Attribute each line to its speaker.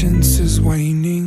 Speaker 1: patience is waning.